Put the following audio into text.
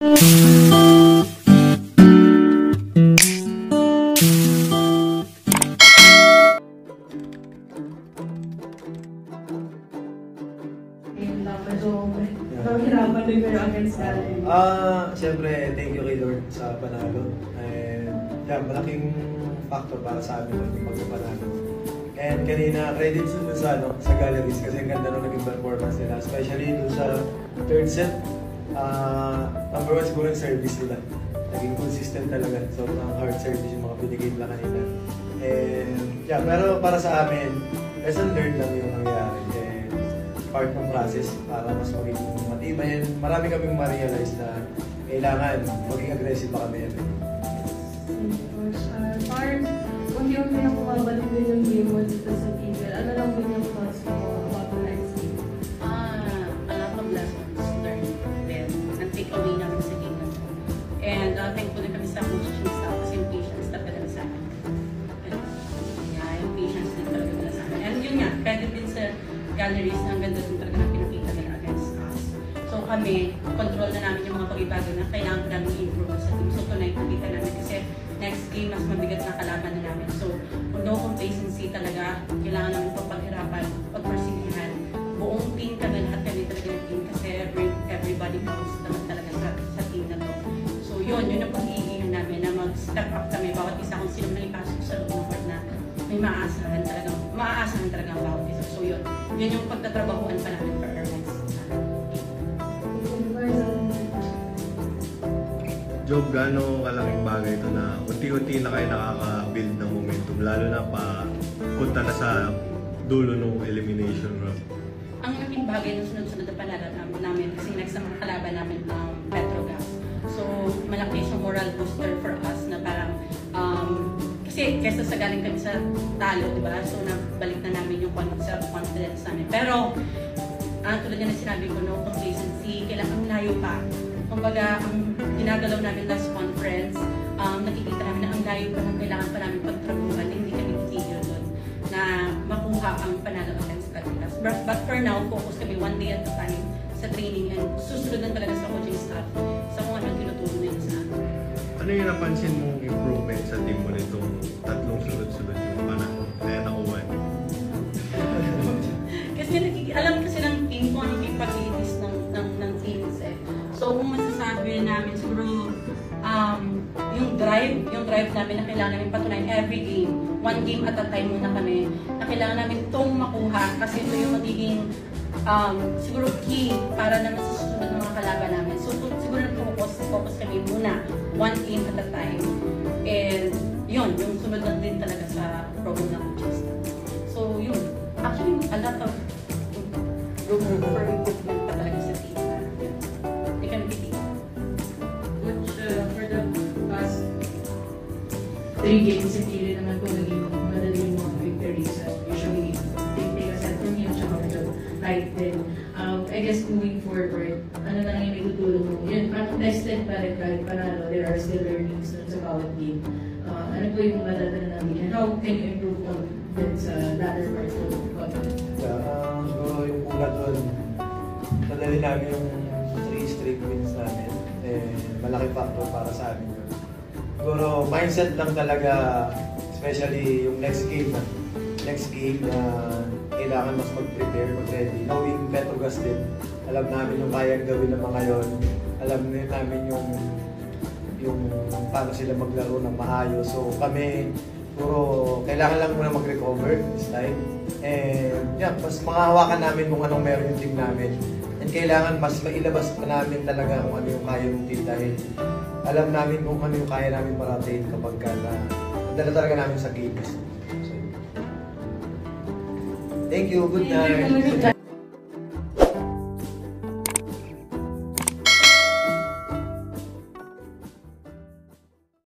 Ah, siyempre, thank you kay Lord sa panalo. And yeah, malaking factor para sa amin yung pagpapanalo. And kanina, credit sa dun sa, ano, sa galleries kasi ang ganda nung naging performance nila. Especially dun sa third set. Ah, number one siguro yung service nila. Naging consistent talaga. Sobrang hard service yung mga binigay nila kanina. And yeah, pero para sa amin, lesson learned lang yung nangyayari. And part ng process para mas maging matibay. And marami kaming ma-realize na kailangan maging aggressive pa kami. Uh, Parang, unti-unti na kumabalik din yung game mo dito sa Eagle. Ano lang din yung thoughts mo Din sa galleries na ang ganda din talaga ng pinakita nila against us. So kami, control na namin yung mga pag-ibago na kailangan namin i-improve sa team. So tonight, nakita namin kasi next game, mas mabigat na kalaban na namin. So, no complacency talaga. Kailangan namin ito paghirapan, pagpersigihan. Buong team kami, lahat kami talaga ng team kasi every, everybody counts naman talaga sa, sa team na to. So, yun, yun ang pag-iigihan namin na mag-step up kami. Bawat isa kung sino na ipasok sa loob na may maaasahan Yun yung pagtatrabahuan pa namin for next Job, gaano kalaking bagay ito na unti-unti na kayo nakaka-build ng momentum, lalo na pa punta na sa dulo ng elimination round. ang laking bagay ng sunod-sunod na panalo nam- namin kasi next na mga kalaban namin ang Petrogas. So, malaki siyang moral booster for us na parang um, kasi kesa sa galing kami sa talo, di ba? So, nabalik na namin Pero, ah, tulad nga na sinabi ko, no complacency, kailangan layo pa. Kumbaga, ang ginagalaw namin last conference, um, nakikita namin na ang layo pa ng kailangan pa namin pagtrabuhan, hindi kami titigil doon na makuha ang panalo against Cadillac. But, but for now, focus kami one day at a time sa training and susunod lang talaga sa coaching staff sa kung ano ang tinuturo nila sa akin. Ano yung napansin mong improvement sa masasabi namin siguro um, yung drive, yung drive namin na kailangan namin patunayan every game, one game at a time muna kami, na kailangan namin itong makuha kasi ito yung magiging um, siguro key para naman sa susunod ng mga kalaban namin. So kung siguro focus, focus kami muna, one game at a time. And yun, yung sunod lang din talaga sa program ng coaches. So yun, actually a lot of room 3 games, hindi rin naman po naging madaling mga victory. So usually, take aside from him, tsaka medyo tight din. Um, I guess moving forward, ano na lang yung may tutulong mo? Yun, parang tested pa rin kahit panalo, there are still learnings dun sa bawat game. Uh, ano po yung madadala namin? And how can you improve on dun sa latter part of the content? Yeah, um, so yung pula doon, madali namin yung three straight wins namin. Eh, malaki factor para sa amin yun. Siguro mindset lang talaga, especially yung next game na next game na kailangan mas mag-prepare, mag-ready. Knowing Petrogas din, alam namin yung kayang gawin ng mga yon. Alam namin yung yung paano sila maglaro ng maayos. So kami, puro kailangan lang muna mag-recover this time. And yeah, mas makahawakan namin kung anong meron yung team namin. And kailangan mas mailabas pa namin talaga kung ano yung kaya ng team dahil alam namin kung ano yung kaya namin parating kapag ka na nadala talaga namin sa games. So, thank you, good night.